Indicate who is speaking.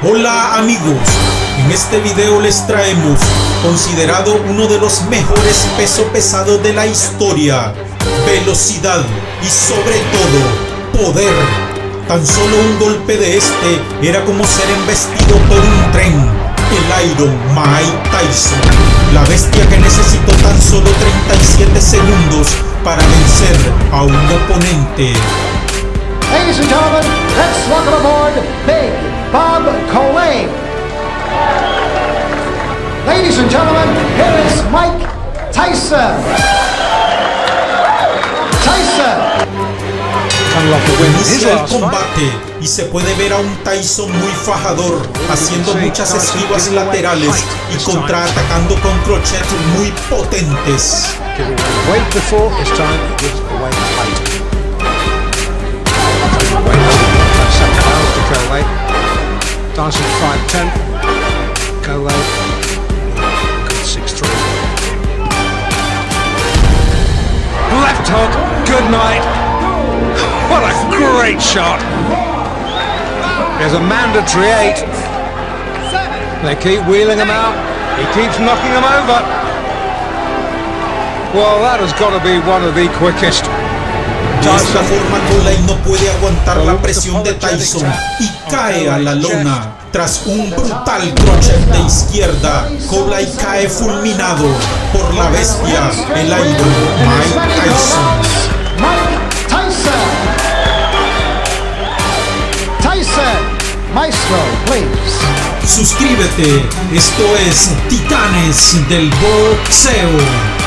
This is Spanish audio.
Speaker 1: Hola amigos, en este video les traemos considerado uno de los mejores peso pesado de la historia, velocidad y sobre todo poder. Tan solo un golpe de este era como ser embestido por un tren. El Iron Mike Tyson, la bestia que necesitó tan solo 37 segundos para vencer a un oponente.
Speaker 2: Ladies and gentlemen, let's welcome aboard Ladies and gentlemen, here is Mike Tyson. Tyson.
Speaker 1: El combate y se puede ver a un Tyson muy fajador, haciendo muchas esquivas laterales y contraatacando con crochets muy potentes.
Speaker 3: Wait before it's Good night. What a great shot. There's a mandatory 8. They keep wheeling him out. He keeps knocking him over. Well, that has got to be one of the quickest.
Speaker 1: De esta forma no puede aguantar la presión de Tyson y cae a la lona. Tras un brutal crochet de izquierda, Colay cae fulminado por la bestia, el Iron Mike Tyson.
Speaker 2: Tyson. Tyson. Maestro, please.
Speaker 1: Suscríbete, esto es Titanes del Boxeo.